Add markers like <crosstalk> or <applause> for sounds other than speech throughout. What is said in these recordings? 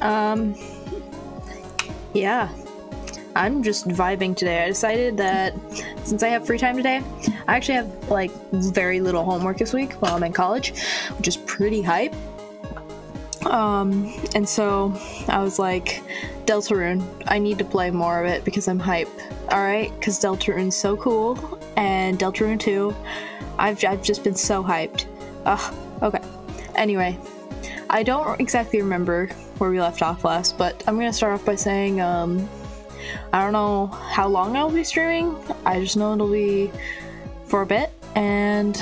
Um, yeah. I'm just vibing today. I decided that since I have free time today, I actually have like very little homework this week while I'm in college, which is pretty hype. Um, and so I was like, Deltarune, I need to play more of it because I'm hype. Alright? Because Deltarune's so cool, and Deltarune 2, I've, I've just been so hyped. Ugh, okay. Anyway, I don't exactly remember where we left off last, but I'm gonna start off by saying, um, I don't know how long I'll be streaming. I just know it'll be for a bit, and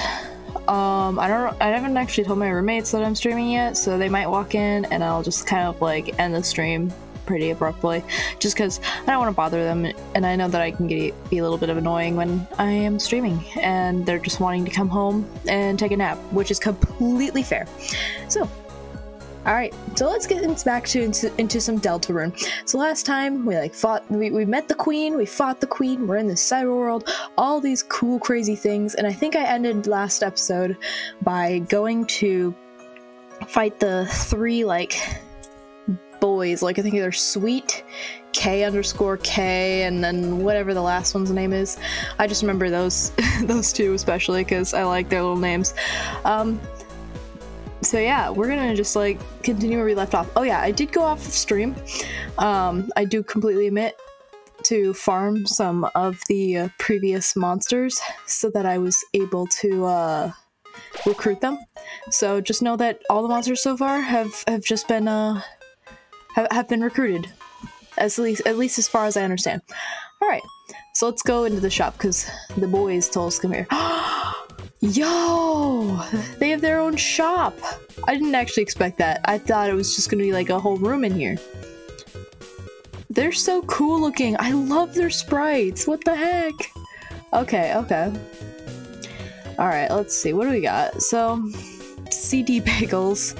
um, I don't. I haven't actually told my roommates that I'm streaming yet, so they might walk in, and I'll just kind of like end the stream pretty abruptly, just because I don't want to bother them, and I know that I can get, be a little bit of annoying when I am streaming, and they're just wanting to come home and take a nap, which is completely fair. So all right, so let's get into, back to into, into some Deltarune. So last time we like fought, we, we met the queen, we fought the queen, we're in the cyber world, all these cool, crazy things, and I think I ended last episode by going to fight the three like boys. Like I think they're Sweet, K underscore K, and then whatever the last one's name is. I just remember those <laughs> those two especially because I like their little names. Um, so yeah, we're gonna just like continue where we left off. Oh yeah, I did go off stream. Um, I do completely admit to farm some of the uh, previous monsters so that I was able to uh, recruit them. So just know that all the monsters so far have have just been uh have, have been recruited, at least at least as far as I understand. All right, so let's go into the shop because the boys told us to come here. <gasps> Yo, they have their own shop. I didn't actually expect that. I thought it was just gonna be like a whole room in here. They're so cool looking. I love their sprites. What the heck? Okay, okay. Alright, let's see. What do we got? So, CD Bagels,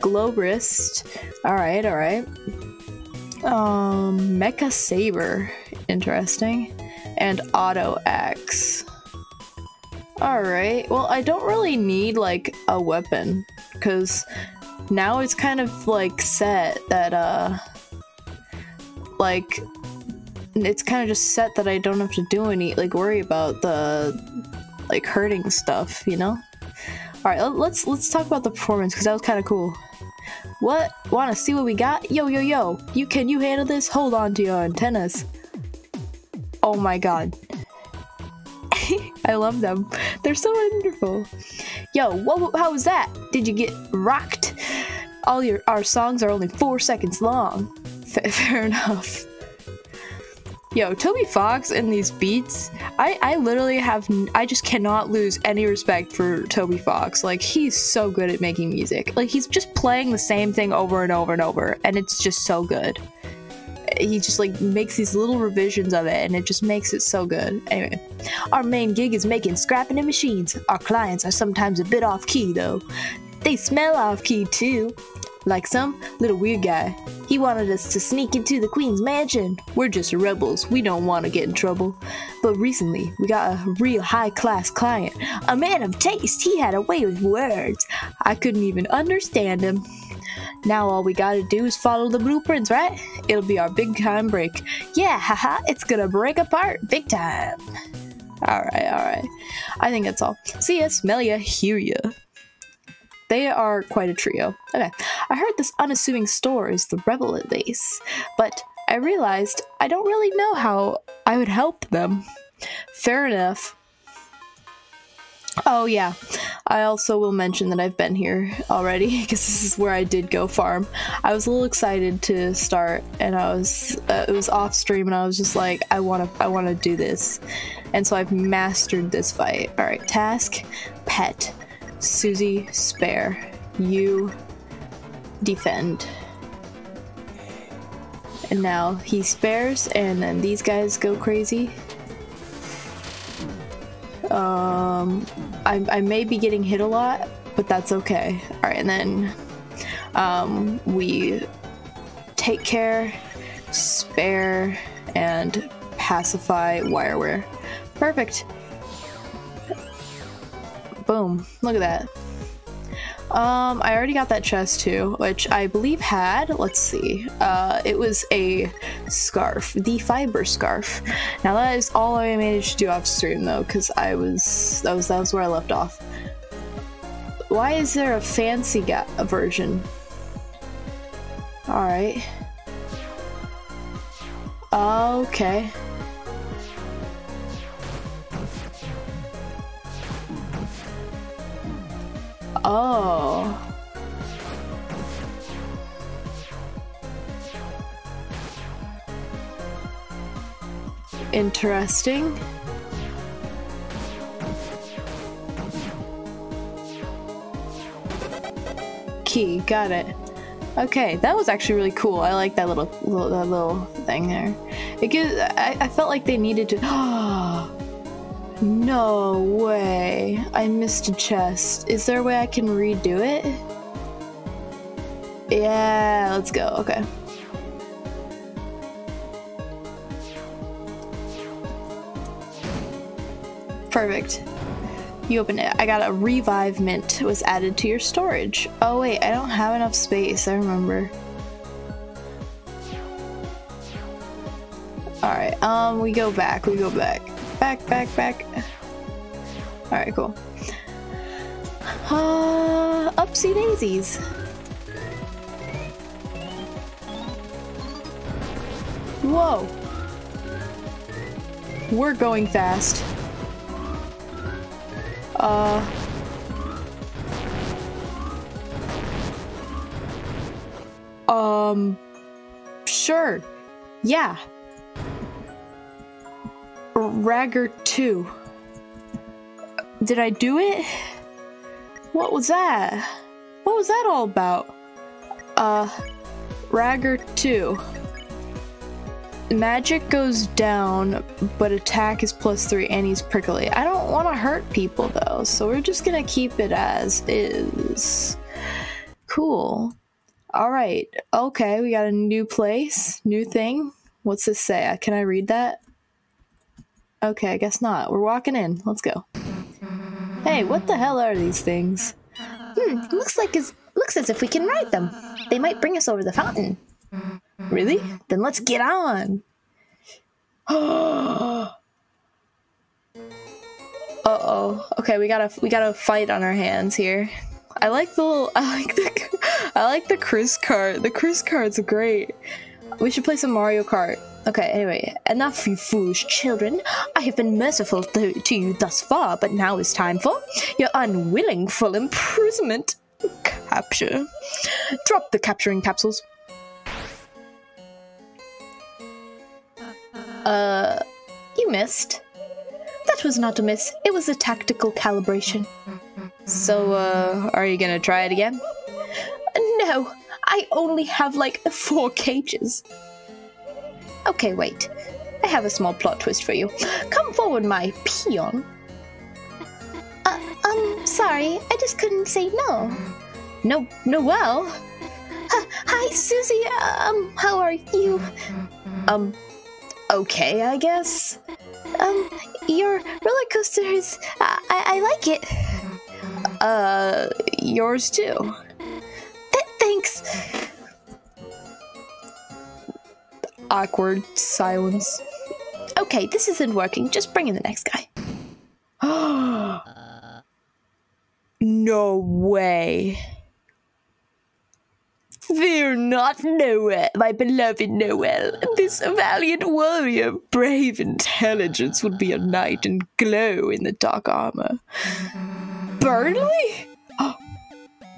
Glow Wrist. Alright, alright. Um, Mecha Saber. Interesting. And Auto Axe. Alright, well, I don't really need, like, a weapon, because now it's kind of, like, set that, uh, like, it's kind of just set that I don't have to do any, like, worry about the, like, hurting stuff, you know? Alright, let's, let's talk about the performance, because that was kind of cool. What? Wanna see what we got? Yo, yo, yo! You, can you handle this? Hold on to your antennas. Oh my god. <laughs> I love them. They're so wonderful. Yo, what, how was that? Did you get rocked? All your our songs are only four seconds long. <laughs> F fair enough. Yo, Toby Fox and these beats, I, I literally have, I just cannot lose any respect for Toby Fox. Like, he's so good at making music. Like, he's just playing the same thing over and over and over, and it's just so good he just like makes these little revisions of it and it just makes it so good. Anyway, our main gig is making scrapping and machines. Our clients are sometimes a bit off key though. They smell off key too. Like some little weird guy. He wanted us to sneak into the Queen's mansion. We're just rebels. We don't want to get in trouble. But recently, we got a real high class client. A man of taste. He had a way with words. I couldn't even understand him. Now all we gotta do is follow the blueprints, right? It'll be our big time break. Yeah, haha, it's gonna break apart big time. Alright, alright. I think that's all. See ya, smell ya, hear ya. They are quite a trio. Okay, I heard this unassuming store is the rebel at least, but I realized I don't really know how I would help them. Fair enough. Oh yeah, I also will mention that I've been here already <laughs> because this is where I did go farm. I was a little excited to start, and I was uh, it was off stream, and I was just like, I want to I want to do this, and so I've mastered this fight. All right, task, pet, Susie, spare, you, defend. And now he spares, and then these guys go crazy. Um, I, I may be getting hit a lot, but that's okay. All right, and then um, we take care, spare, and pacify Werewire. Perfect. Boom. Look at that. Um, I already got that chest too, which I believe had, let's see, uh, it was a scarf, the fiber scarf. Now that is all I managed to do off stream though, because I was, that was, that was where I left off. Why is there a fancy ga- version? Alright. Okay. Oh. Interesting. Key, got it. Okay, that was actually really cool. I like that little, little that little thing there. It gives. I, I felt like they needed to. <gasps> no way! I missed a chest. Is there a way I can redo it? Yeah, let's go. Okay. Perfect. You open it. I got a revive mint was added to your storage. Oh wait, I don't have enough space. I remember. Alright, um, we go back. We go back. Back, back, back. Alright, cool. Uh, upsy daisies. Whoa. We're going fast. Uh. Um. Sure. Yeah. Ragger 2. Did I do it? What was that? What was that all about? Uh. Ragger 2. Magic goes down, but attack is plus three and he's prickly. I don't want to hurt people though, so we're just gonna keep it as is. Cool. Alright, okay, we got a new place, new thing. What's this say? Can I read that? Okay, I guess not. We're walking in. Let's go. Hey, what the hell are these things? Hmm, looks like as looks as if we can ride them. They might bring us over the fountain. Really? Then let's get on. <gasps> uh oh. Okay, we got a we got a fight on our hands here. I like the little, <laughs> I like the I like the Kris cart. The Kris cart's great. We should play some Mario Kart. Okay, anyway, enough you foolish children. I have been merciful th to you thus far, but now is time for your unwilling full imprisonment. Capture. Drop the capturing capsules. Uh, you missed. That was not a miss. It was a tactical calibration. So, uh, are you gonna try it again? No, I only have like four cages. Okay, wait. I have a small plot twist for you. Come forward, my peon. Uh, um, sorry, I just couldn't say no. No, no, well. Uh, hi, Susie. Um, how are you? Um, okay, I guess. Um, your roller coaster is. I, I like it. Uh, yours too. Th thanks. Awkward silence. Okay, this isn't working. Just bring in the next guy. <gasps> no way. Fear not, Noelle, my beloved Noelle. This valiant warrior, brave intelligence, would be a knight and glow in the dark armor. Berdly? <gasps>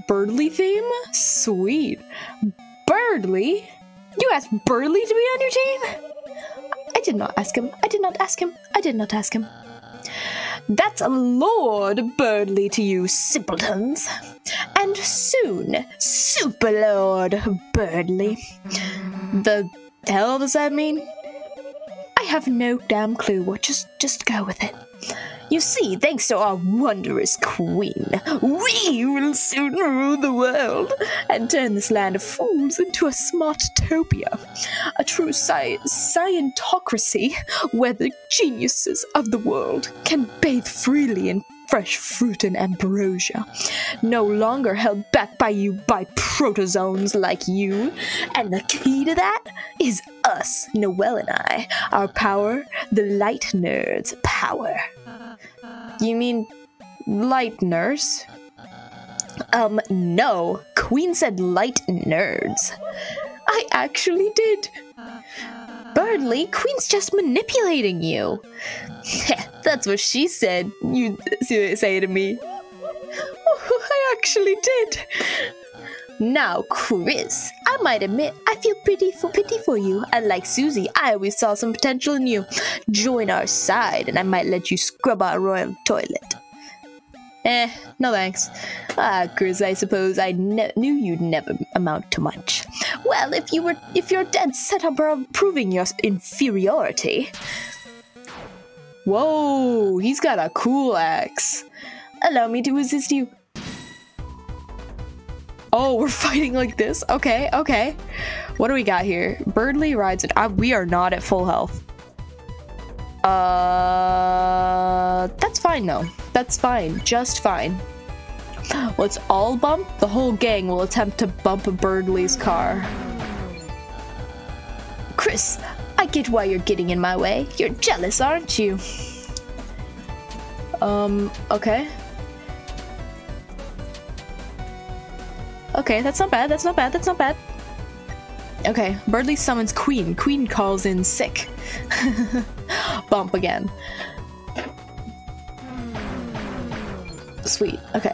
Berdly theme? Sweet. Berdly? You asked Berdly to be on your team? I did not ask him. I did not ask him. I did not ask him. That's Lord Berdly to you, simpletons. And soon, Super Lord Berdly. The hell does that mean? I have no damn clue. Just just go with it. You see, thanks to our wondrous queen, we will soon rule the world and turn this land of fools into a smartopia, a true sci- scientocracy where the geniuses of the world can bathe freely in fresh fruit and ambrosia. No longer held back by you by protozoans like you. And the key to that is us, Noelle and I. Our power, the light nerd's power. You mean Lightners? Um, no. Queen said light nerds. I actually did. Berdly, Queen's just manipulating you. <laughs> That's what she said, you say to me. Oh, <laughs> I actually did. Now, Kris, I might admit I feel pretty for pity for you. Unlike Susie, I always saw some potential in you. Join our side, and I might let you scrub our royal toilet. Eh, no thanks. Ah, Kris, I suppose I ne- knew you'd never amount to much. Well, if you were, if you're dead set on proving your inferiority. Whoa, he's got a cool axe. Allow me to assist you. Oh, we're <laughs> fighting like this? Okay, okay. What do we got here? Berdly rides it. We are not at full health. Uh, that's fine though. That's fine. Just fine. Let's all bump. The whole gang will attempt to bump Berdly's car. Kris, I get why you're getting in my way. You're jealous, aren't you? Um, okay. Okay, that's not bad, that's not bad, that's not bad. Okay, Berdly summons Queen. Queen calls in sick. <laughs> Bump again. Sweet, okay.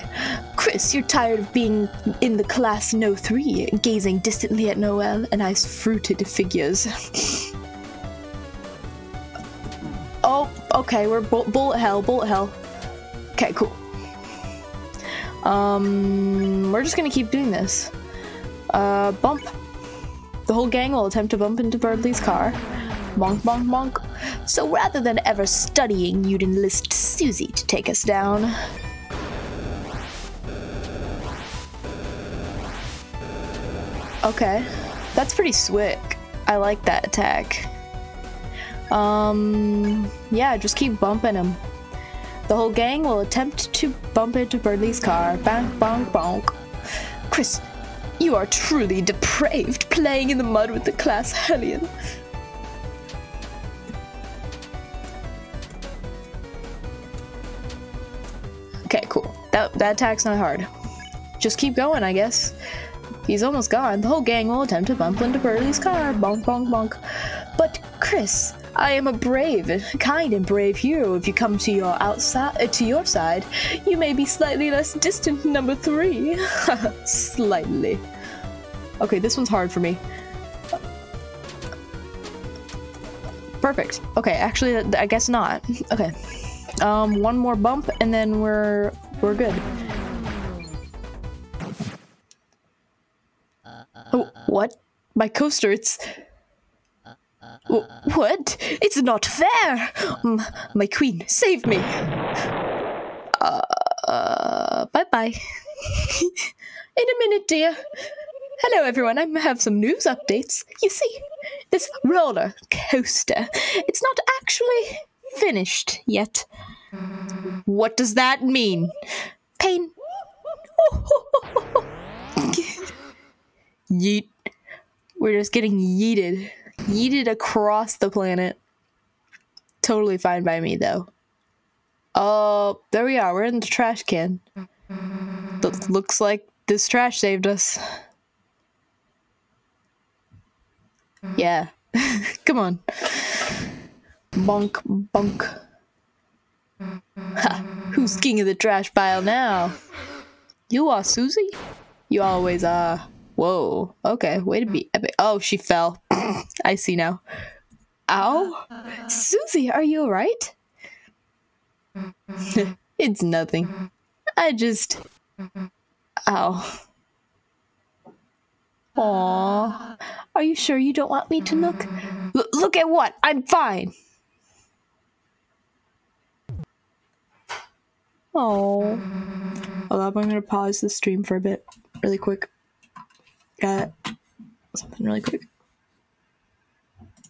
Kris, you're tired of being in the class No 3, gazing distantly at Noelle and I's fruited figures. <laughs> oh, okay, we're bu bullet hell, bullet hell. Okay, cool. Um, we're just gonna keep doing this. Uh, bump. The whole gang will attempt to bump into Berdly's car. Bonk, bonk, bonk. So rather than ever studying, you'd enlist Susie to take us down. Okay. That's pretty swick. I like that attack. Um, yeah, just keep bumping him. The whole gang will attempt to bump into Berdly's car. Bonk, bonk, bonk. Kris, you are truly depraved, playing in the mud with the class hellion. Okay, cool. That, that attack's not hard. Just keep going, I guess. He's almost gone. The whole gang will attempt to bump into Berdly's car. Bonk, bonk, bonk. But, Kris, I am a brave, kind and brave hero. If you come to your outside, uh, to your side, you may be slightly less distant. Number three, <laughs> slightly. Okay, this one's hard for me. Perfect. Okay, actually, I guess not. Okay. Um, one more bump, and then we're we're good. Oh, what? My coaster, it's... what? It's not fair! Um, my queen, save me! Uh, uh bye-bye. <laughs> In a minute, dear. Hello, everyone. I have some news updates. You see, this roller coaster, it's not actually finished yet. What does that mean? Pain. <laughs> Yeet. We're just getting yeeted. Yeeted across the planet. Totally fine by me, though. Oh, there we are. We're in the trash can. looks like this trash saved us. Yeah. <laughs> Come on. Bonk, bonk. Ha, who's king of the trash pile now? You are, Susie? You always are. Whoa. Okay, way to be epic. Oh, she fell. I see now. Ow. Susie, are you alright? <laughs> it's nothing. I just. Ow. Aww. Are you sure you don't want me to look? L look at what? I'm fine. Oh. I'm gonna pause the stream for a bit, really quick. Got something really quick.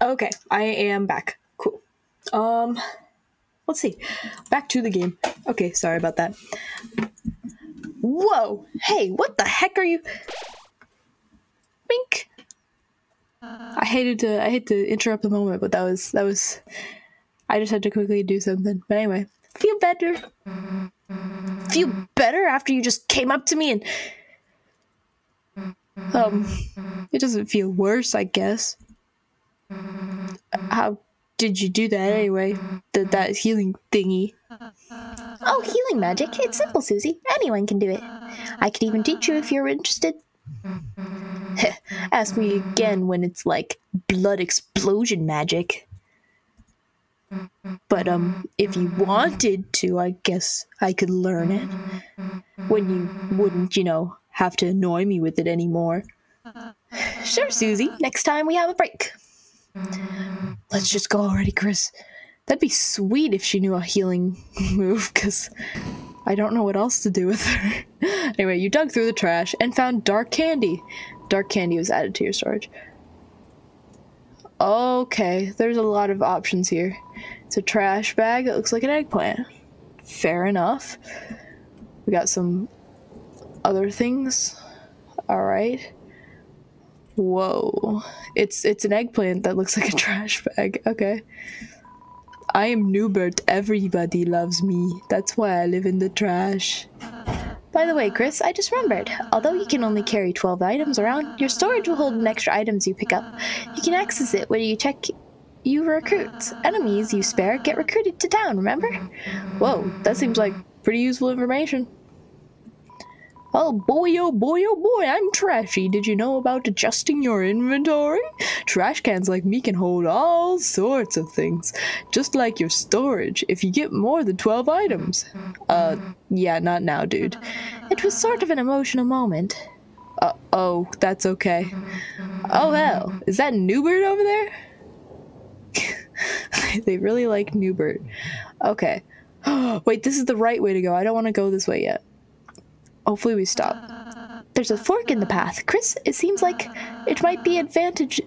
Okay, I am back. Cool. Um, let's see. Back to the game. Okay, sorry about that. Whoa! Hey, what the heck are you? Bink. I hated to I hate to interrupt the moment, but that was that was I just had to quickly do something. But anyway, feel better. Feel better after you just came up to me and um it doesn't feel worse, I guess. How did you do that anyway? That that healing thingy. Oh, healing magic. It's simple, Susie. Anyone can do it. I could even teach you if you're interested. <laughs> Ask me again when it's like blood explosion magic. But um if you wanted to, I guess I could learn it. When you wouldn't, you know, have to annoy me with it anymore. Sure, Susie. Next time we have a break. Let's just go already, Kris. That'd be sweet if she knew a healing move, because I don't know what else to do with her. <laughs> anyway, you dug through the trash and found dark candy. Dark candy was added to your storage. Okay, there's a lot of options here. It's a trash bag that looks like an eggplant. Fair enough. We got some other things. Alright. Whoa. It's it's an eggplant that looks like a <laughs> trash bag. Okay. I am Nubert. Everybody loves me. That's why I live in the trash. By the way, Kris, I just remembered. Although you can only carry 12 items around, your storage will hold an extra items you pick up. You can access it when you check you recruits. Enemies you spare get recruited to town, remember? Whoa, that seems like pretty useful information. Oh boy, oh boy, oh boy, I'm trashy. Did you know about adjusting your inventory? Trash cans like me can hold all sorts of things, just like your storage, if you get more than 12 items. Uh, yeah, not now, dude. It was sort of an emotional moment. Uh, oh, that's okay. Oh hell, is that Nubert over there? <laughs> they really like Nubert. Okay. <gasps> Wait, this is the right way to go. I don't want to go this way yet. Hopefully we stop. There's a fork in the path. Kris, it seems like it might be advantage,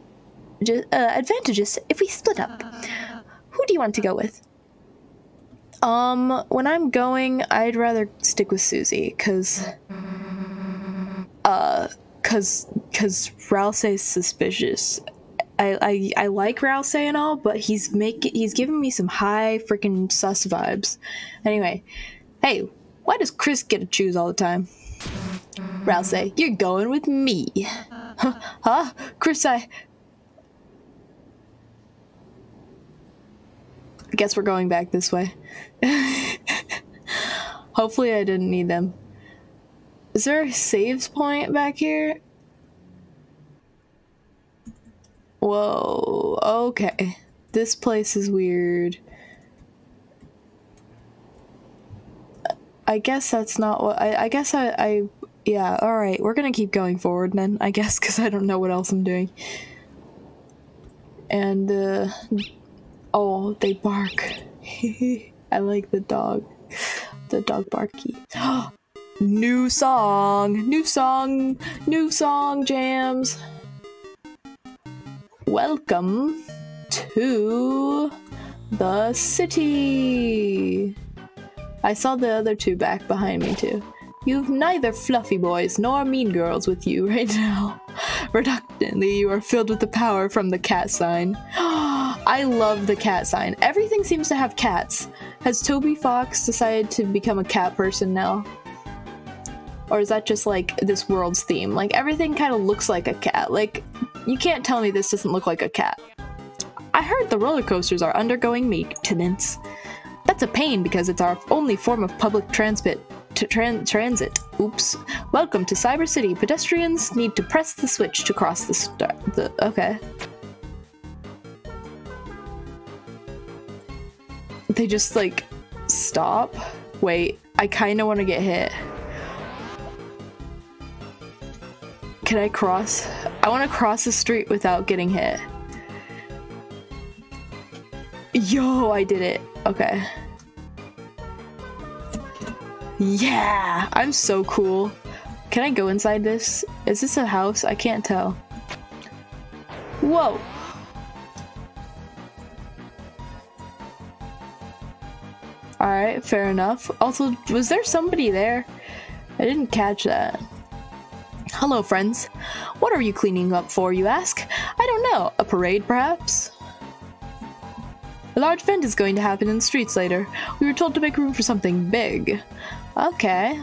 uh, advantageous if we split up. Who do you want to go with? Um, when I'm going, I'd rather stick with Susie, cause, uh, cause, cause Ralsei's suspicious. I, I, I like Ralsei and all, but he's making, he's giving me some high freaking sus vibes. Anyway, hey, why does Kris get to choose all the time? Ralsei, you're going with me. Huh? huh? Kris, I... I guess we're going back this way. <laughs> Hopefully I didn't need them. Is there a saves point back here? Whoa, okay. This place is weird. I guess that's not what I, I guess I, I yeah all right we're gonna keep going forward then I guess <laughs> because I don't know what else I'm doing. And uh oh they bark. <laughs> I like the dog. The dog barky. <gasps> New song new song new song jams. Welcome to the city I saw the other two back behind me too. You've neither fluffy boys nor mean girls with you right now. <laughs> Reluctantly, you are filled with the power from the cat sign. <gasps> I love the cat sign. Everything seems to have cats. Has Toby Fox decided to become a cat person now? Or is that just like this world's theme? Like everything kind of looks like a cat. Like, you can't tell me this doesn't look like a cat. I heard the roller coasters are undergoing maintenance. That's a pain because it's our only form of public transit. Tran transit. Oops. Welcome to Cyber City. Pedestrians need to press the switch to cross the star. The okay. They just like stop. Wait, I kind of want to get hit. Can I cross? I want to cross the street without getting hit. Yo, I did it. Okay. Yeah, I'm so cool. Can I go inside this? Is this a house? I can't tell. Whoa. Alright, fair enough. Also, was there somebody there? I didn't catch that. Hello, friends. What are you cleaning up for, you ask? I don't know. A parade, perhaps? A large event is going to happen in the streets later. We were told to make room for something big. Okay.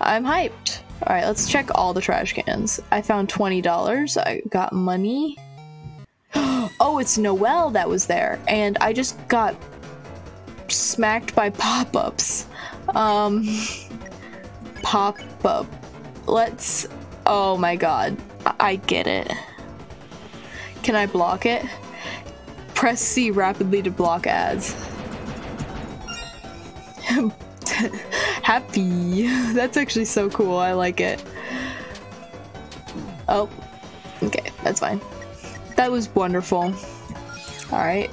I'm hyped. Alright, let's check all the trash cans. I found $20. I got money. <gasps> oh, it's Noelle that was there. And I just got smacked by pop-ups. Um, <laughs> pop-up. Let's... Oh my god. I, I get it. Can I block it? Press C rapidly to block ads. <laughs> Happy. <laughs> That's actually so cool. I like it. Oh. Okay, that's fine. That was wonderful. Alright.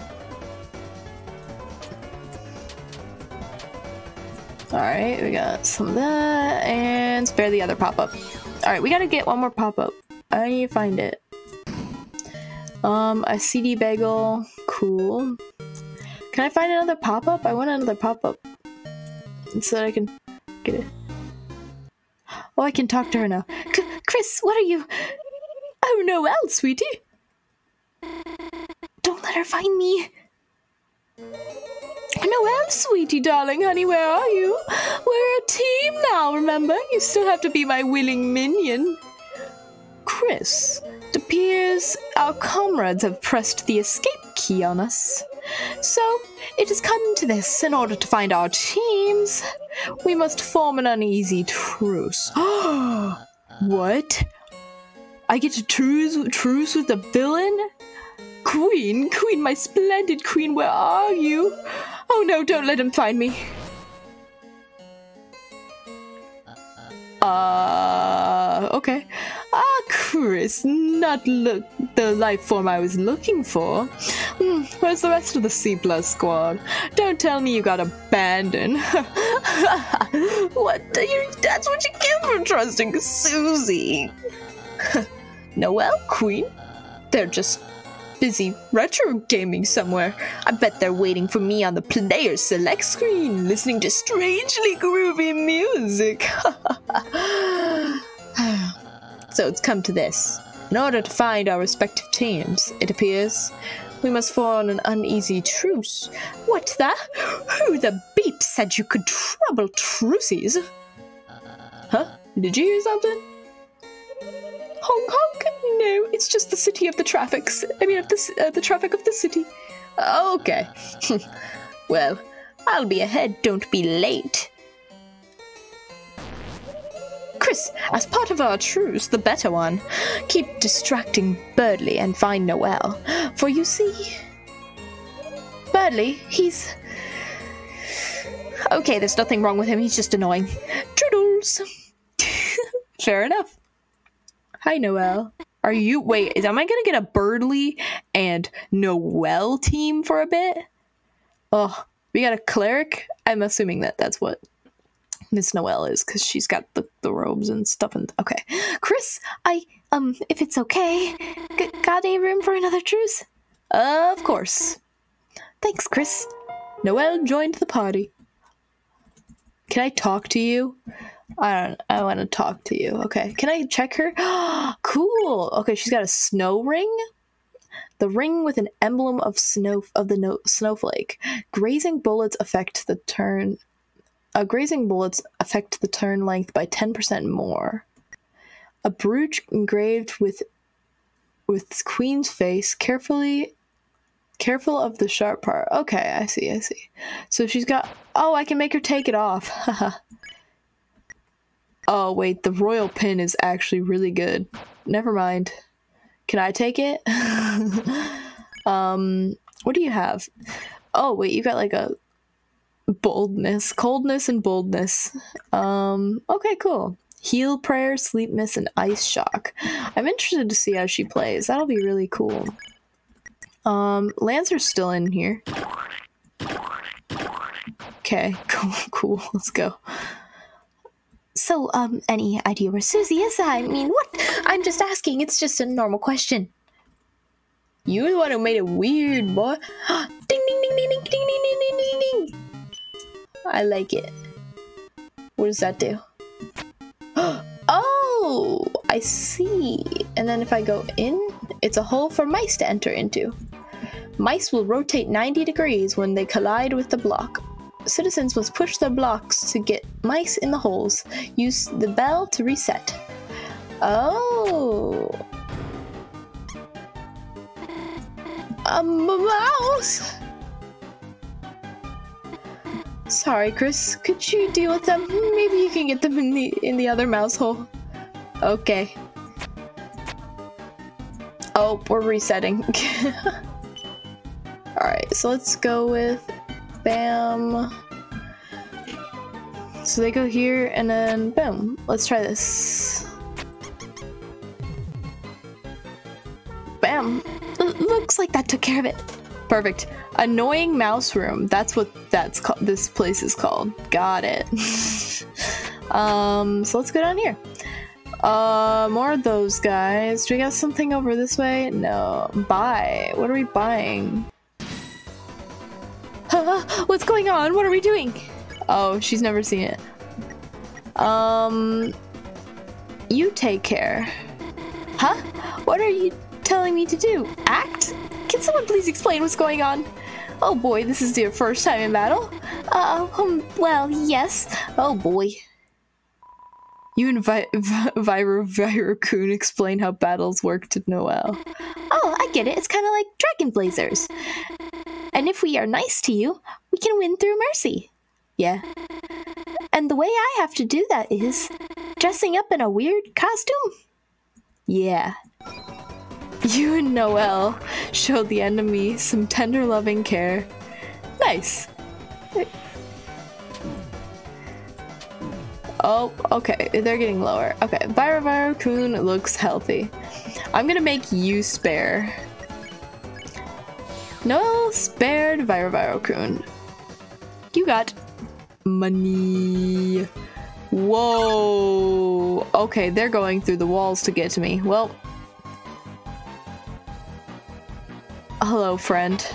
Alright, we got some of that, and spare the other pop-up. Alright, we gotta get one more pop-up. I need to find it. Um, a CD bagel. Cool. Can I find another pop-up? I want another pop-up. So that I can get it. Oh, I can talk to her now. C Kris, what are you? Oh, no, Noelle, sweetie. Don't let her find me. Noelle, sweetie, darling, honey, where are you? We're a team now, remember? You still have to be my willing minion. Kris, it appears our comrades have pressed the escape key on us. So, it has come to this. In order to find our teams, we must form an uneasy truce. <gasps> what? I get to truce, truce with the villain? Queen, Queen, my splendid Queen, where are you? Oh no, don't let him find me. Uh, okay. Kris, not look the life form I was looking for. Hmm, where's the rest of the C plus squad? Don't tell me you got abandoned. <laughs> what you? That's what you get for trusting Susie. <laughs> Noelle, Queen? They're just busy retro gaming somewhere. I bet they're waiting for me on the player select screen, listening to strangely groovy music. <laughs> <sighs> <sighs> <sighs> so it's come to this. In order to find our respective teams, it appears we must form an uneasy truce. What the? Who the beep said you could trouble truces? Huh? Did you hear something? Honk honk. No, it's just the city of the traffics. I mean, of the uh, the traffic of the city. Okay. <laughs> well, I'll be ahead. Don't be late. As part of our truce, the better one, keep distracting Berdly and find Noelle. For you see, Berdly, he's. Okay, there's nothing wrong with him, he's just annoying. Toodles! <laughs> Fair enough. Hi, Noelle. Are you. Wait, is, am I gonna get a Berdly and Noelle team for a bit? Oh, we got a cleric? I'm assuming that that's what Miss Noelle is because she's got the, the robes and stuff. And okay, Kris, I um, if it's okay, got any room for another truce? Of course. Thanks, Kris. Noelle joined the party. Can I talk to you? I don't. I want to talk to you. Okay. Can I check her? <gasps> cool. Okay, she's got a snow ring. The ring with an emblem of snow of the no, snowflake. Grazing bullets affect the turn uh, grazing bullets affect the turn length by 10% more. A brooch engraved with with queen's face, carefully careful of the sharp part. Okay, I see, I see. So she's got Oh, I can make her take it off. <laughs> oh, wait, the royal pin is actually really good. Never mind. Can I take it? <laughs> um, what do you have? Oh, wait, you got like a boldness, coldness, and boldness. Um, okay, cool. Heal prayer, sleep miss, and ice shock. I'm interested to see how she plays. That'll be really cool. Um, Lancer's still in here. Okay, <laughs> cool, cool. Let's go. So, um, any idea where Susie is? I mean, what? I'm just asking. It's just a normal question. You the one who made it weird, boy. <gasps> I like it. What does that do? <gasps> oh, I see. And then if I go in, it's a hole for mice to enter into. Mice will rotate 90 degrees when they collide with the block. Citizens must push their blocks to get mice in the holes. Use the bell to reset. Oh. A mouse! Sorry, Kris. Could you deal with them? Maybe you can get them in the in the other mouse hole. Okay. Oh, we're resetting. <laughs> Alright, so let's go with bam. So they go here and then boom. Let's try this. Bam. L looks like that took care of it. Perfect. Annoying mouse room. That's what that's called. This place is called. Got it. <laughs> um, so let's go down here. Uh, more of those guys. Do we got something over this way? No. Buy. What are we buying? <laughs> what's going on? What are we doing? Oh, she's never seen it. Um, you take care. Huh? What are you telling me to do? Act? Can someone please explain what's going on? Oh boy, this is your first time in battle? Uh, um, well, yes. Oh boy. You and Vi Virovirokun explain how battles work to Noelle. Oh, I get it. It's kind of like Dragon Blazers. And if we are nice to you, we can win through mercy. Yeah. And the way I have to do that is dressing up in a weird costume? Yeah. You and Noelle showed the enemy some tender loving care. Nice. Oh, okay. They're getting lower. Okay. Viro Kun looks healthy. I'm gonna make you spare. No, spared Viro Kun. You got money. Whoa. Okay, they're going through the walls to get to me. Well, Hello, friend.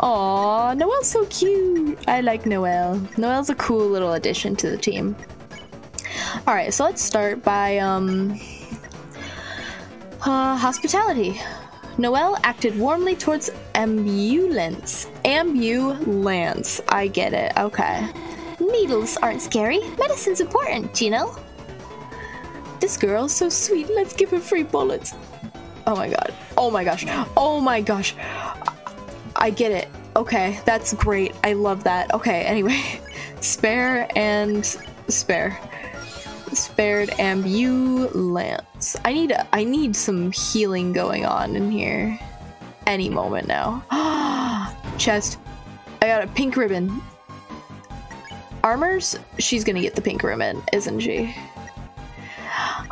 Aw, Noelle's so cute. I like Noelle. Noelle's a cool little addition to the team. Alright, so let's start by, um... Uh, hospitality. Noelle acted warmly towards ambulance. Ambulance. I get it. Okay. Needles aren't scary. Medicine's important, you know? This girl's so sweet. Let's give her free bullets. Oh my god. Oh my gosh. Oh my gosh. I get it. Okay, that's great. I love that. Okay, anyway. <laughs> Spare and spare. Spared ambulance. I need a, I need some healing going on in here. Any moment now. <gasps> Chest. I got a pink ribbon. Armors? She's gonna get the pink ribbon, isn't she? <gasps>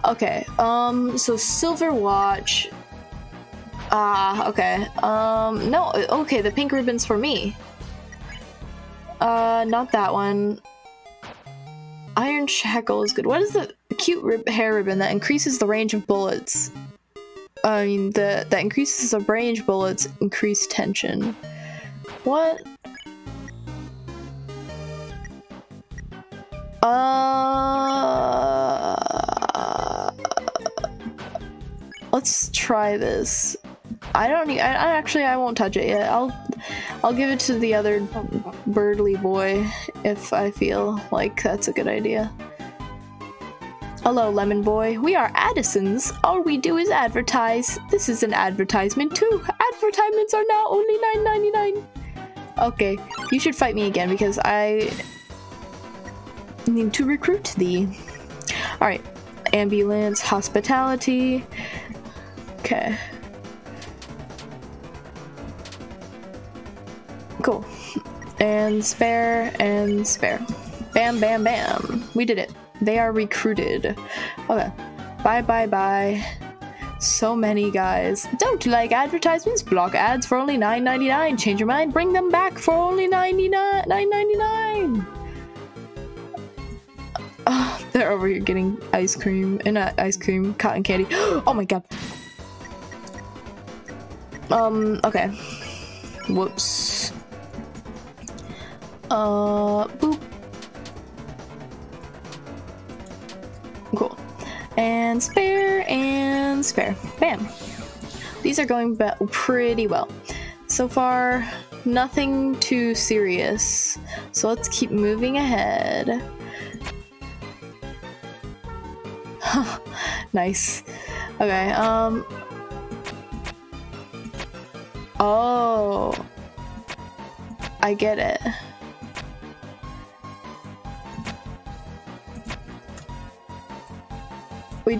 Okay, um, so silver watch, Ah, okay. Um, no, okay, the pink ribbon's for me. Uh, not that one. Iron shackle is good. What is the cute rib hair ribbon that increases the range of bullets? I mean, the that increases the range bullets, increase tension. What? Uh, let's try this. I don't need. I, I, actually I won't touch it yet. I'll I'll give it to the other birdly boy if I feel like that's a good idea. Hello, Lemon Boy. We are Addisons. All we do is advertise. This is an advertisement too. Advertisements are now only $9.99. Okay, you should fight me again because I need to recruit thee. Alright, ambulance, hospitality. Okay. Cool. And spare and spare. Bam, bam, bam. We did it. They are recruited. Okay. Bye, bye, bye. So many guys. Don't like advertisements? Block ads for only $9.99. Change your mind. Bring them back for only $9.99. $9.99. Oh, they're over here getting ice cream. And not ice cream, cotton candy. <gasps> Oh my god. Um, okay. Whoops. Uh, boop. Cool. And spare and spare. Bam. These are going pretty well. So far, nothing too serious. So let's keep moving ahead. <laughs> nice. Okay, um... Oh. I get it.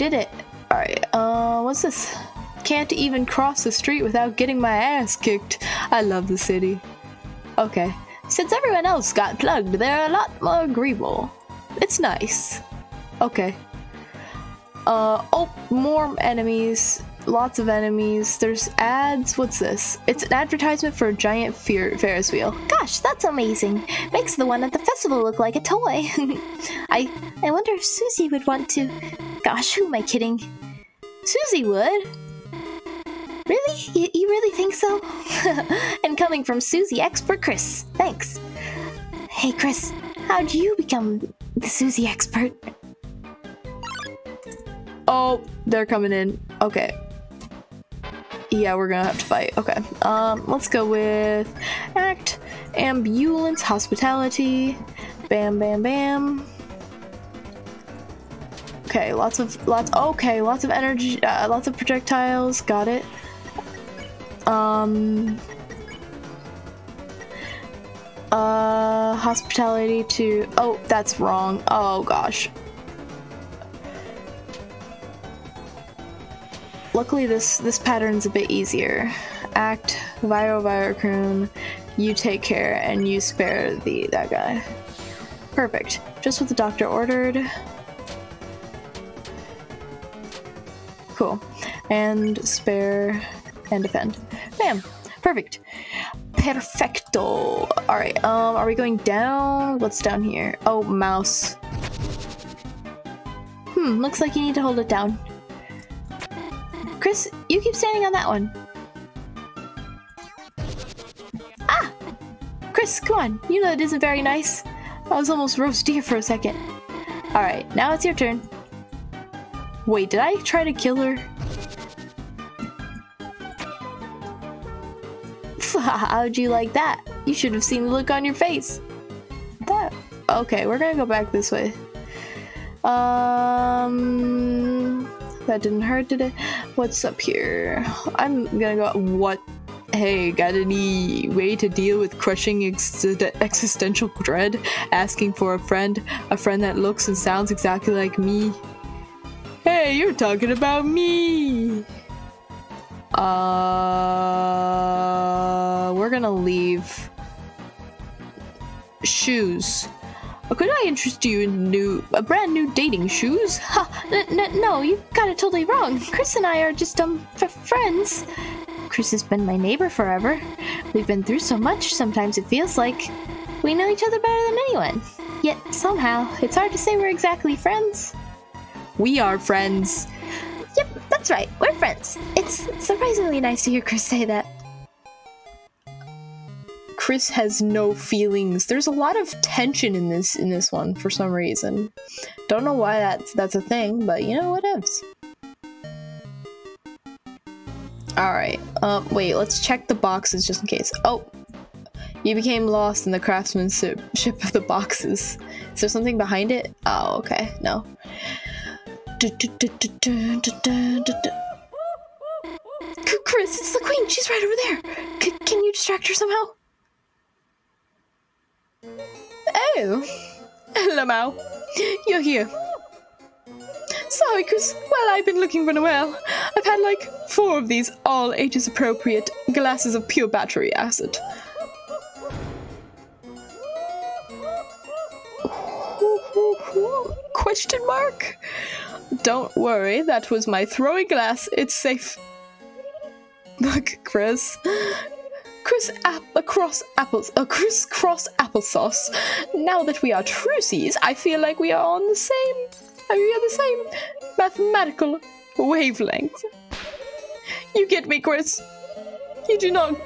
Did it. Alright, uh, what's this? Can't even cross the street without getting my ass kicked. I love the city. Okay. Since everyone else got plugged, they're a lot more agreeable. It's nice. Okay. Uh, oh, more enemies. Lots of enemies. There's ads. What's this? It's an advertisement for a giant fer Ferris wheel. Gosh, that's amazing. Makes the one at the festival look like a toy. <laughs> I I wonder if Susie would want to. Gosh, who am I kidding? Susie would. Really? You, you really think so? <laughs> and coming from Susie expert Kris. Thanks. Hey Kris, how'd you become the Susie expert? Oh, they're coming in. Okay. Yeah, we're gonna have to fight. Okay. Um, let's go with act, ambulance, hospitality. Bam, bam, bam. Okay, lots of lots. Okay, lots of energy. Uh, lots of projectiles. Got it. Um. Uh, hospitality to. Oh, that's wrong. Oh gosh. Luckily this this pattern's a bit easier. Act, Viro Virovirokun, you take care and you spare the that guy. Perfect. Just what the doctor ordered. Cool. And spare and defend. Bam! Perfect. Perfecto. Alright, um, are we going down? What's down here? Oh, mouse. Hmm, looks like you need to hold it down. Kris, you keep standing on that one. Ah! Kris, come on. You know it isn't very nice. I was almost roast deer for a second. Alright, now it's your turn. Wait, did I try to kill her? <laughs> How'd you like that? You should have seen the look on your face. That. Okay, we're gonna go back this way. Um, that didn't hurt, did it? What's up here? I'm gonna go. What? Hey, got any way to deal with crushing ex existential dread? Asking for a friend, a friend that looks and sounds exactly like me. Hey, you're talking about me. Uh, we're gonna leave. Shoes. Could I interest you in new, a brand new dating shoes? <laughs> Ha! no, you got it totally wrong. Kris and I are just um friends. Kris has been my neighbor forever. We've been through so much. Sometimes it feels like we know each other better than anyone. Yet somehow it's hard to say we're exactly friends. We are friends. Yep, that's right. We're friends. It's surprisingly nice to hear Kris say that. Kris has no feelings. There's a lot of tension in this in this one for some reason. Don't know why that's that's a thing, but you know what else. Alright, um, wait, let's check the boxes just in case. Oh, you became lost in the craftsmanship of the boxes. Is there something behind it? Oh, okay, no. Kris, it's the queen. She's right over there. C can you distract her somehow? Oh, Lamau, you're here. Sorry, Kris. Well, I've been looking for Noelle. I've had like four of these all ages appropriate glasses of pure battery acid. Question mark? Don't worry, that was my throwing glass. It's safe. Look, Kris. Chris App across apples a Chris cross applesauce. Now that we are trucies, I feel like we are on the same we are the same mathematical wavelength. You get me, Kris. You do not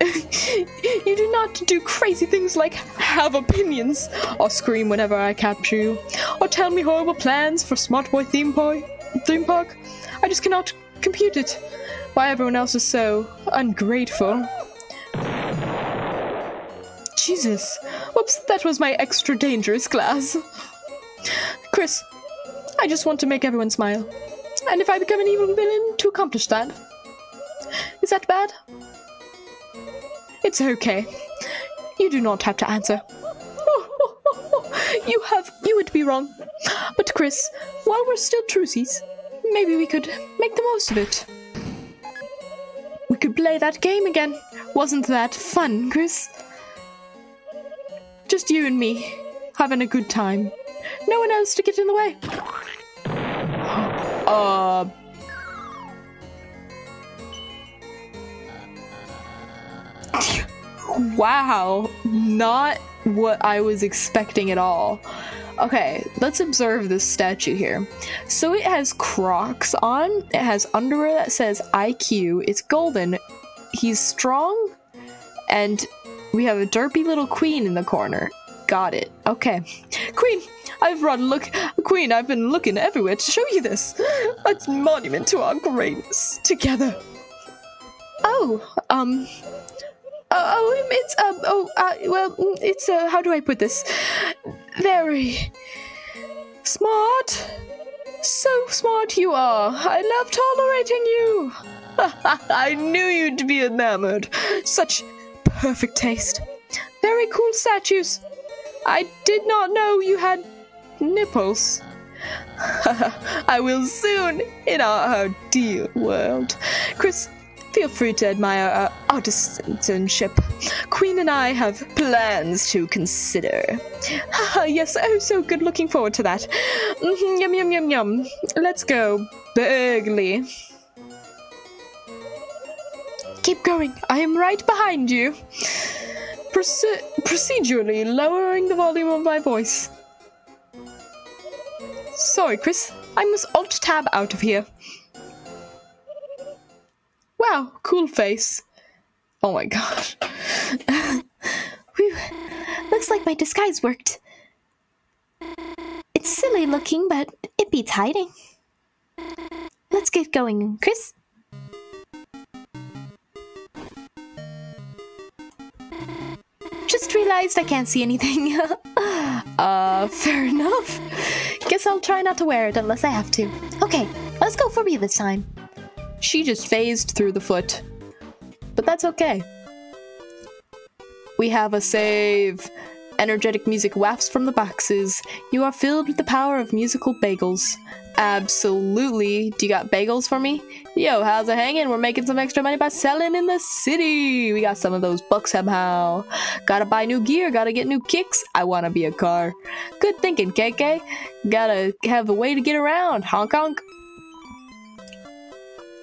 <laughs> you do not do crazy things like have opinions, or scream whenever I capture you, or tell me horrible plans for Smart Boy theme park. Theme park. I just cannot compute it. Why everyone else is so ungrateful. Jesus. Whoops, that was my extra dangerous glass. Kris, I just want to make everyone smile. And if I become an evil villain to accomplish that, is that bad? It's okay. You do not have to answer. <laughs> you have. You would be wrong. But, Kris, while we're still trucies, maybe we could make the most of it. We could play that game again. Wasn't that fun, Kris? Just you and me, having a good time. No one else to get in the way. <gasps> Uh. Wow, not what I was expecting at all. Okay, let's observe this statue here. So it has Crocs on, it has underwear that says IQ, it's golden, he's strong, and we have a derpy little queen in the corner. Got it. Okay. Queen, I've run look Queen, I've been looking everywhere to show you this. It's monument to our greatness together. Oh, um Oh, oh it's um oh uh, well mm, it's uh how do I put this? Very smart. So smart you are. I love tolerating you. <laughs> I knew you'd be enamored. Such perfect taste. Very cool statues. I did not know you had nipples. <laughs> I will soon in our ideal world. Kris, feel free to admire our artisanship. Queen and I have plans to consider. Ah, yes, oh, so good. Looking forward to that. Mm-hmm, yum, yum, yum, yum. Let's go. Berdly. Keep going. I am right behind you. Proce- procedurally lowering the volume of my voice. Sorry, Kris. I must alt tab out of here. Wow, cool face. Oh my gosh. <laughs> Whew. Looks like my disguise worked. It's silly looking, but it beats hiding. Let's get going, Kris. Just realized I can't see anything. <laughs> uh, fair enough. Guess I'll try not to wear it unless I have to. Okay, let's go for me this time. She just phased through the foot. But that's okay. We have a save. Energetic music wafts from the boxes. You are filled with the power of musical bagels. Absolutely. Do you got bagels for me? Yo, how's it hanging? We're making some extra money by selling in the city. We got some of those bucks somehow. Gotta buy new gear, gotta get new kicks. I wanna be a car. Good thinking, KK. Gotta have a way to get around. Honk honk.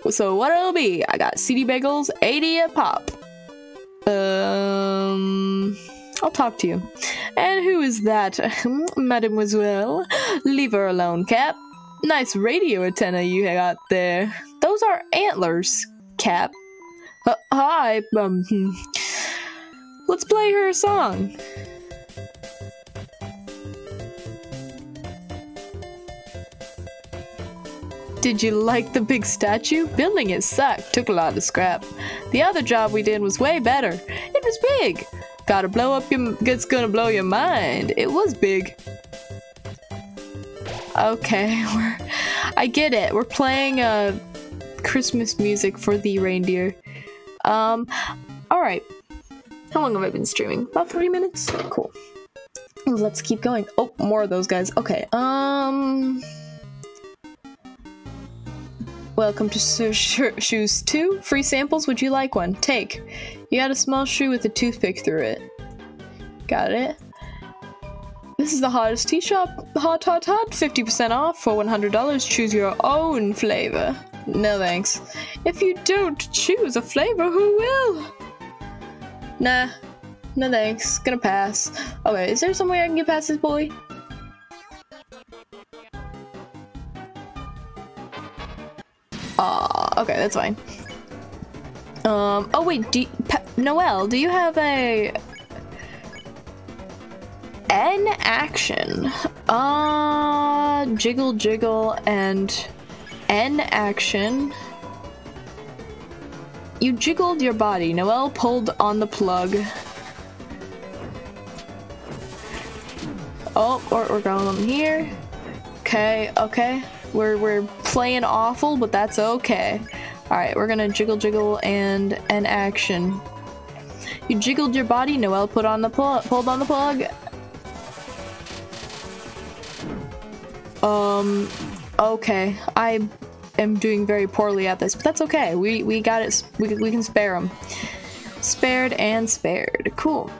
So what it'll be? I got CD bagels, 80 a pop. Um, I'll talk to you. And who is that, <laughs> mademoiselle? Leave her alone, Cap. Nice radio antenna you got there. Those are antlers, Cap. Uh, hi, um, hmm. let's play her a song. Did you like the big statue? Building it sucked, took a lot of scrap. The other job we did was way better. It was big. Gotta blow up your, it's gonna blow your mind. It was big. Okay, <laughs> we're, I get it. We're playing uh, Christmas music for the reindeer. Um, alright. How long have I been streaming? About 30 minutes? Cool. Let's keep going. Oh, more of those guys. Okay, um... Welcome to sh Shoes 2. Free samples, would you like one? Take. You got a small shoe with a toothpick through it. Got it? This is the hottest tea shop. Hot, hot, hot. 50% off for $100. Choose your own flavor. No thanks. If you don't choose a flavor, who will? Nah. No thanks. Gonna pass. Okay, is there some way I can get past this boy? Okay, that's fine. Um, oh wait, do, Noelle, do you have a N action? Uh, jiggle jiggle and N action. You jiggled your body. Noelle pulled on the plug. Oh, we're, we're going here. Okay, okay. We're, we're playing awful, but that's okay. Alright, we're gonna jiggle jiggle and an action. You jiggled your body, Noelle put on the plug pulled on the plug. Um okay. I am doing very poorly at this, but that's okay. We we got it. We, we can spare them. Spared and spared. Cool.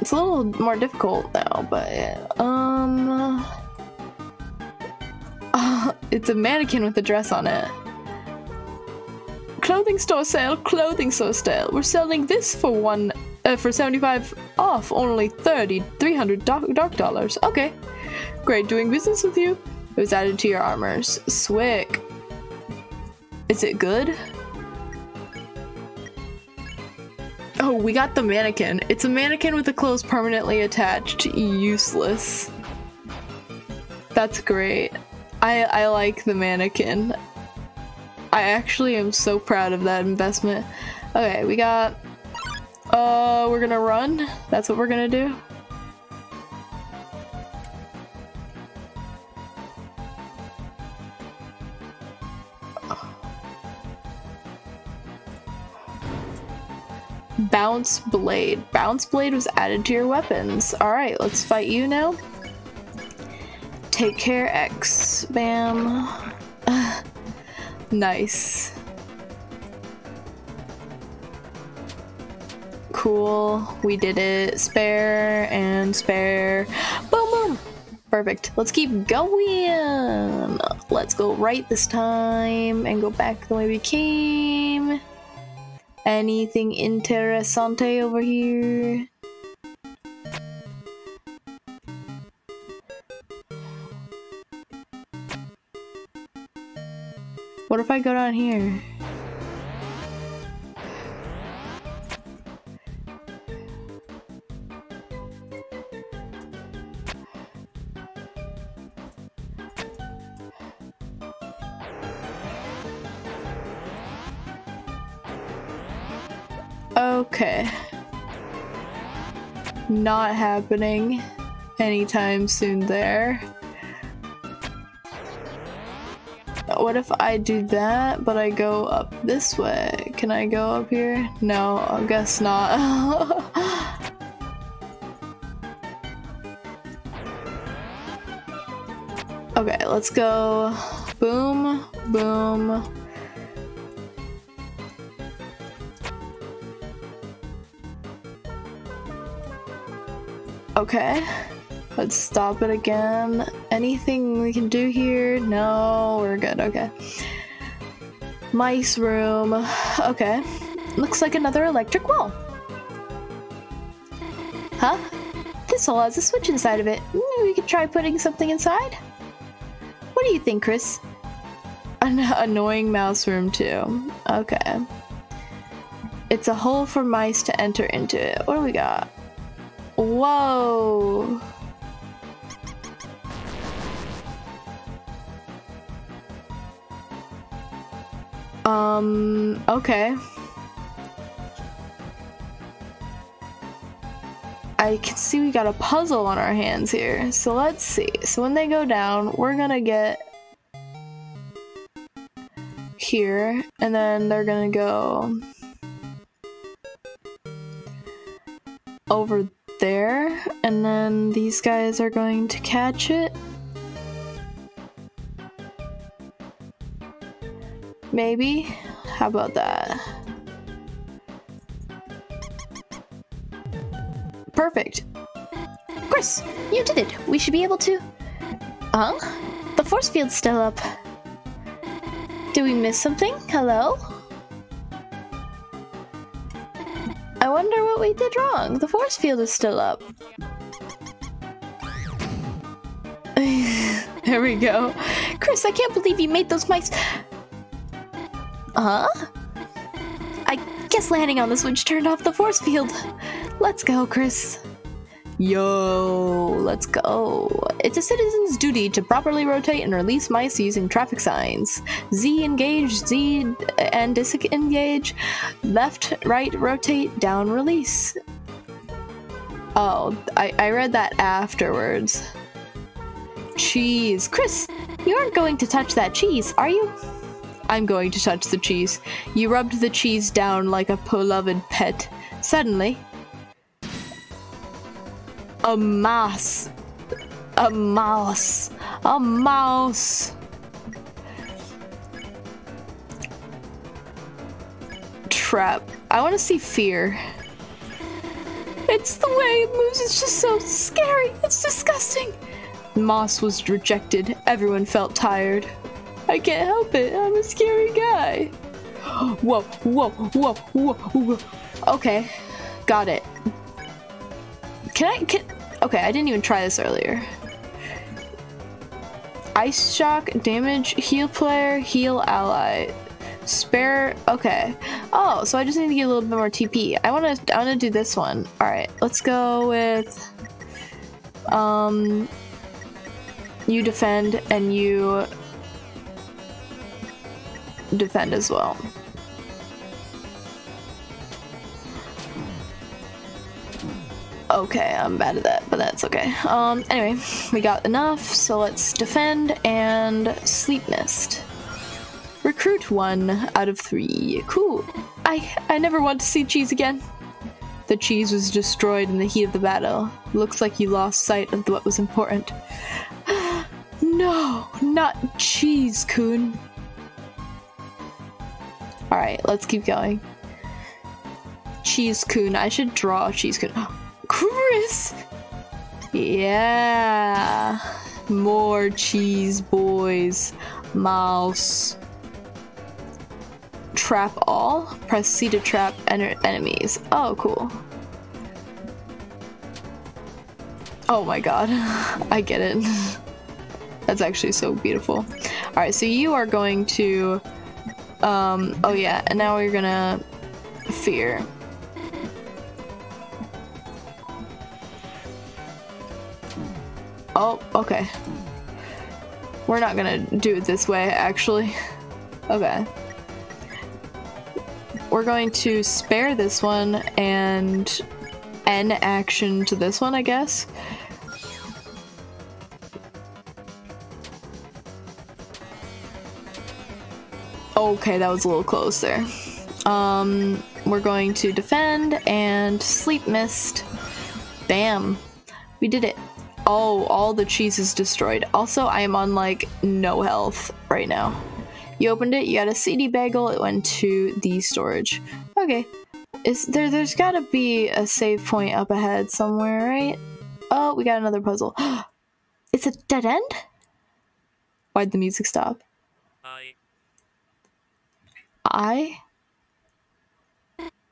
It's a little more difficult though, but um, uh, <laughs> it's a mannequin with a dress on it. Clothing store sale, clothing store sale. We're selling this for one, uh, for 75 off, only 30, 300 dark, dark dollars. Okay. Great doing business with you. It was added to your armors. Swick. Is it good? Oh, we got the mannequin. It's a mannequin with the clothes permanently attached. Useless. That's great. I, I like the mannequin. I actually am so proud of that investment. Okay, we got... Uh, we're gonna run. That's what we're gonna do. Bounce Blade. Bounce Blade was added to your weapons. Alright, let's fight you now. Take care, X. Bam. <sighs> nice. Cool. We did it. Spare and spare. Boom, boom. Perfect. Let's keep going. Let's go right this time and go back the way we came. Anything interessante over here? What if I go down here? Okay. Not happening anytime soon there. What if I do that, but I go up this way? Can I go up here? No, I guess not. <laughs> okay, let's go boom, boom, Okay. Let's stop it again. Anything we can do here? No, we're good. Okay. Mice room. Okay. Looks like another electric wall. Huh? This wall has a switch inside of it. We could try putting something inside? What do you think, Kris? An annoying mouse room too. Okay. It's a hole for mice to enter into it. What do we got? Whoa. Um, okay. I can see we got a puzzle on our hands here. So let's see. So when they go down, we're gonna get here, and then they're gonna go over there, and then these guys are going to catch it. Maybe? How about that? Perfect. Kris, you did it. We should be able to... Huh? The force field's still up. Did we miss something? Hello? I wonder what we did wrong. The force field is still up. <laughs> there we go. Kris, I can't believe you made those mice... Huh? I Guess landing on the switch turned off the force field. Let's go, Kris. Yo, let's go. It's a citizen's duty to properly rotate and release mice using traffic signs. Z engage, Z and disengage, left, right, rotate, down, release. Oh, I, I read that afterwards. Cheese. Kris, you aren't going to touch that cheese, are you? I'm going to touch the cheese. You rubbed the cheese down like a beloved pet. Suddenly, a mouse. A mouse. A mouse. Trap. I want to see fear. It's the way it moves. It's just so scary. It's disgusting. Moss was rejected. Everyone felt tired. I can't help it. I'm a scary guy. <gasps> Whoa, whoa, whoa, whoa, whoa. Okay, got it. Can I, can, okay, I didn't even try this earlier. Ice shock, damage, heal player, heal ally. Spare, okay. Oh, so I just need to get a little bit more TP. I wanna, I wanna do this one. All right, let's go with, um, you defend and you defend as well. Okay, I'm bad at that, but that's okay. Um, anyway, we got enough, so let's defend and sleep mist. Recruit one out of three. Cool. I I never want to see cheese again. The cheese was destroyed in the heat of the battle. Looks like you lost sight of what was important. <gasps> no, not cheese, Kun. Alright, let's keep going. Cheese coon. I should draw Cheese Kun. Kris! <gasps> Yeah. More cheese boys. Mouse. Trap all? Press C to trap en enemies. Oh, cool. Oh my god. <laughs> I get it. <laughs> That's actually so beautiful. Alright, so you are going to um, oh yeah, and now we're gonna fear. Oh, okay. We're not gonna do it this way, actually. <laughs> Okay. We're going to spare this one and end action to this one, I guess. Okay, that was a little close there. Um, we're going to defend and sleep mist. Bam. We did it. Oh, all the cheese is destroyed. Also, I am on like no health right now. You opened it, you got a CD bagel, it went to the storage. Okay. Is there there's gotta be a save point up ahead somewhere, right? Oh, we got another puzzle. <gasps> it's a dead end? Why'd the music stop? I?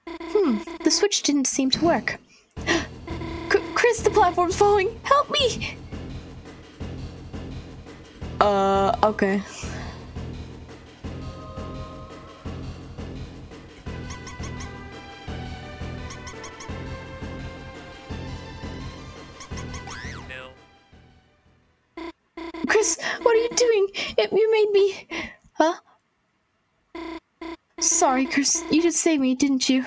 Hmm, the switch didn't seem to work. <gasps> C Kris, the platform's falling! Help me! Uh, okay. Kris, what are you doing? It, you made me... Huh? Sorry, Kris. You just saved me, didn't you?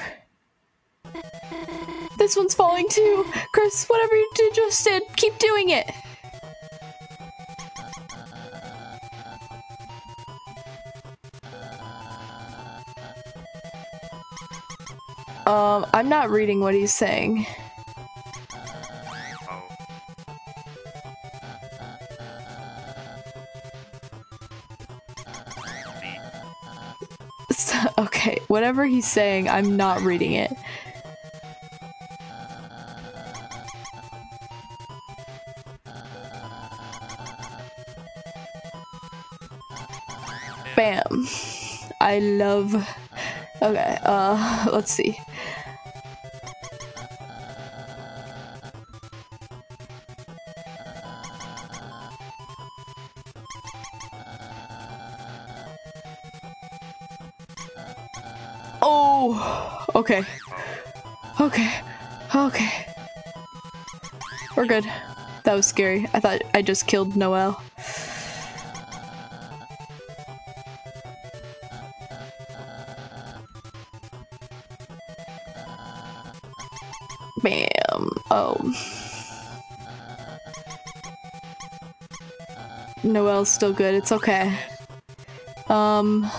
This one's falling too! Kris, whatever you did just did, keep doing it! Um, I'm not reading what he's saying. Whatever he's saying, I'm not reading it. Bam. I love... Okay, uh, <laughs> let's see. We're good. That was scary. I thought I just killed Noelle. Bam. Oh. Noelle's still good. It's okay. Um...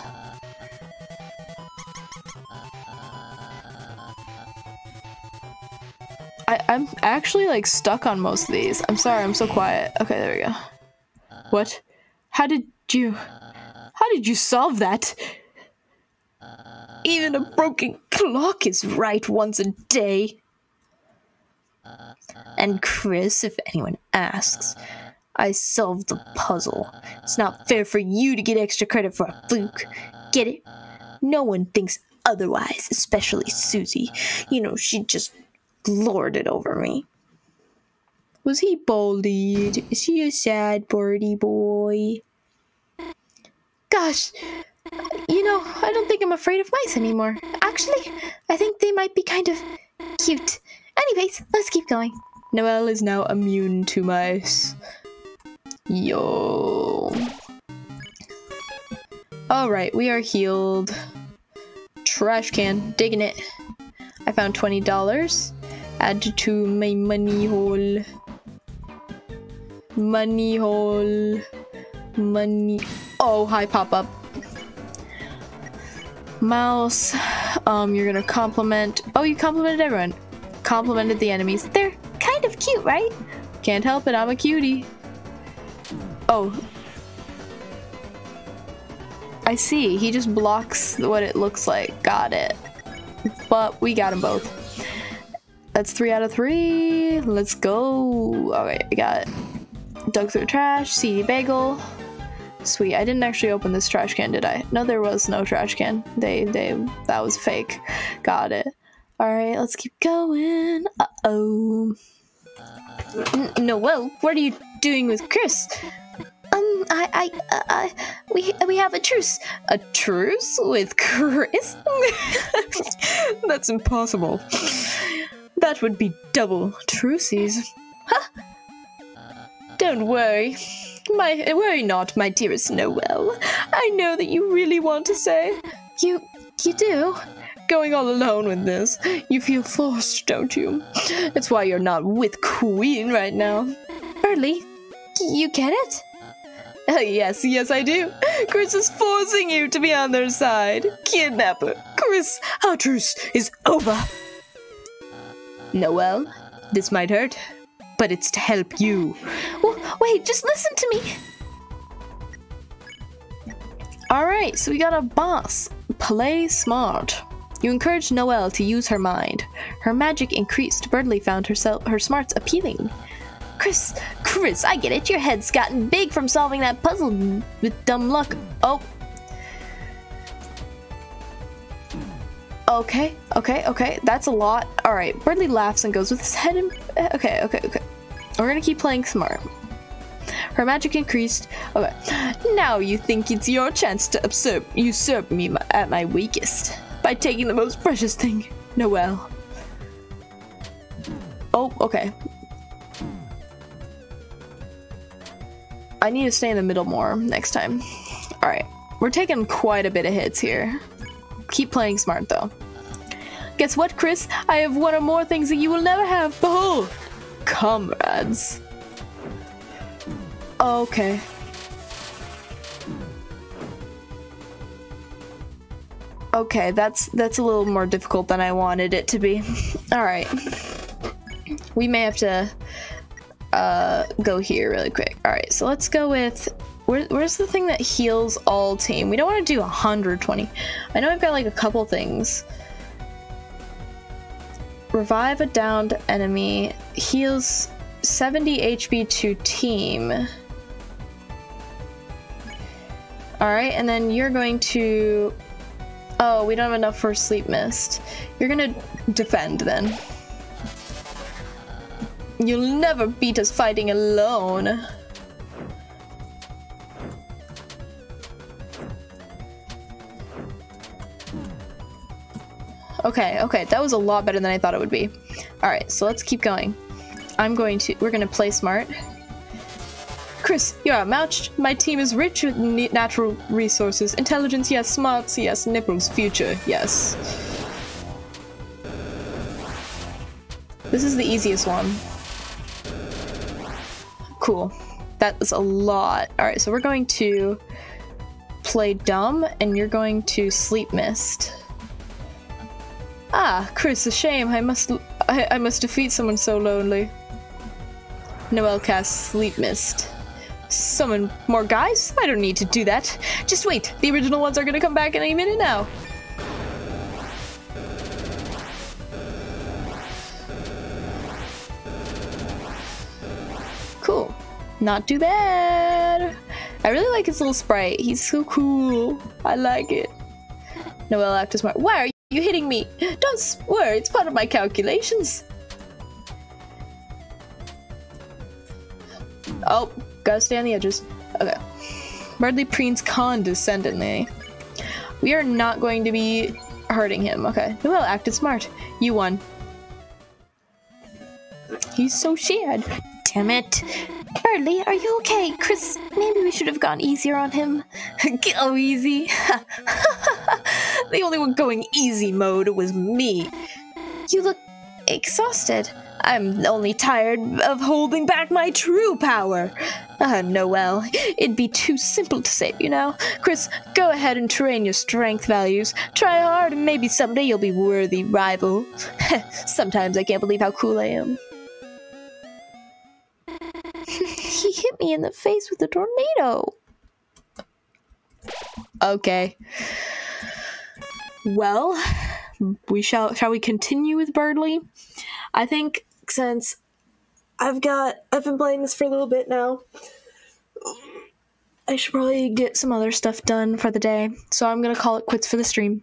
actually like stuck on most of these. I'm sorry, I'm so quiet. Okay, there we go. What? How did you... How did you solve that? Even a broken clock is right once a day. And Kris, if anyone asks, I solved the puzzle. It's not fair for you to get extra credit for a fluke. Get it? No one thinks otherwise, especially Susie. You know, she just lorded over me. Was he bullied? Is he a sad birdie boy? Gosh, you know, I don't think I'm afraid of mice anymore. Actually, I think they might be kind of cute. Anyways, let's keep going. Noelle is now immune to mice. Yo. Alright, we are healed. Trash can, digging it. I found $20. Add to my money hole. Money hole. Money. Oh, hi, pop up. Mouse. Um, you're gonna compliment. Oh, you complimented everyone. Complimented the enemies. They're kind of cute, right? Can't help it, I'm a cutie. Oh. I see. He just blocks what it looks like. Got it. But we got them both. That's three out of three. Let's go. Alright, I got dug through trash, CD bagel. Sweet. I didn't actually open this trash can, did I? No, there was no trash can. They, they, that was fake. Got it. Alright, let's keep going. Uh-oh. Noelle, what are you doing with Kris? Um, I, I, uh, I, we, we have a truce. A truce with Kris? <laughs> That's impossible. That would be double truces. Huh? Don't worry. My, worry not, my dearest Noelle. I know that you really want to say. You, you do? Going all alone with this. You feel forced, don't you? It's why you're not with Queen right now. Early, you get it? Uh, yes, yes, I do. Kris is forcing you to be on their side. Kidnapper, Kris, our truce is over. Noelle, this might hurt, but it's to help you. Well, wait, just listen to me. Alright, so we got a boss. Play smart. You encouraged Noelle to use her mind. Her magic increased. Berdly found herself her smarts appealing. Kris, Kris, I get it. Your head's gotten big from solving that puzzle with dumb luck. Oh. Okay, okay, okay. That's a lot. Alright, Berdly laughs and goes with his head in... Eh, okay, okay, okay. We're gonna keep playing smart. Her magic increased. Okay. Now you think it's your chance to usurp, usurp me at my weakest. By taking the most precious thing. Noelle. Oh, okay. I need to stay in the middle more next time. Alright. We're taking quite a bit of hits here. Keep playing smart though. Guess what, Kris? I have one or more things that you will never have. Behold! Comrades. Okay. Okay, that's that's a little more difficult than I wanted it to be. <laughs> Alright. We may have to uh, go here really quick. Alright, so let's go with... Where, where's the thing that heals all team? We don't want to do 120. I know I've got like a couple things. Revive a downed enemy. Heals 70 HP to team. Alright, and then you're going to... Oh, we don't have enough for Sleep Mist. You're gonna defend then. You'll never beat us fighting alone. Okay, okay, that was a lot better than I thought it would be. Alright, so let's keep going. I'm going to, we're gonna play smart. Kris, you're outmatched. My team is rich with natural resources. Intelligence, yes. Smarts, yes. Nipples, future, yes. This is the easiest one. Cool. That is a lot. Alright, so we're going to play dumb, and you're going to sleep mist. Ah, Kris, a shame. I must I, I must defeat someone so lonely. Noelle casts Sleep Mist. Summon more guys? I don't need to do that. Just wait, the original ones are gonna come back in a minute now. Cool. Not too bad. I really like his little sprite. He's so cool. I like it. Noelle act smart. Why are you hitting me? Don't worry, it's part of my calculations. Oh, gotta stay on the edges. Okay. Berdly preens condescendingly. We are not going to be hurting him. Okay. Noelle acted smart. You won. He's so sad. Damn it. Berdly, are you okay? Kris, maybe we should have gone easier on him. <laughs> Go easy. <laughs> the only one going easy mode was me. You look exhausted. I'm only tired of holding back my true power. Ah, uh, Noelle, it'd be too simple to save you now. Kris, go ahead and train your strength values. Try hard and maybe someday you'll be worthy rival. <laughs> Sometimes I can't believe how cool I am. <laughs> he hit me in the face with a tornado. Okay. Well, we shall shall we continue with Berdly? I think since I've got I've been playing this for a little bit now. I should probably get some other stuff done for the day. So I'm gonna call it quits for the stream.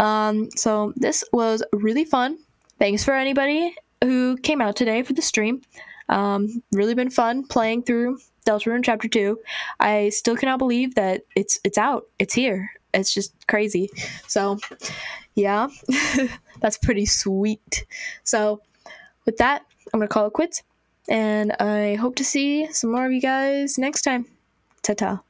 Um, so this was really fun. Thanks for anybody who came out today for the stream. Um, really been fun playing through Deltarune Chapter Two. I still cannot believe that it's it's out. It's here. It's just crazy. So yeah, <laughs> that's pretty sweet. So with that, I'm gonna call it quits, and I hope to see some more of you guys next time. Ta ta.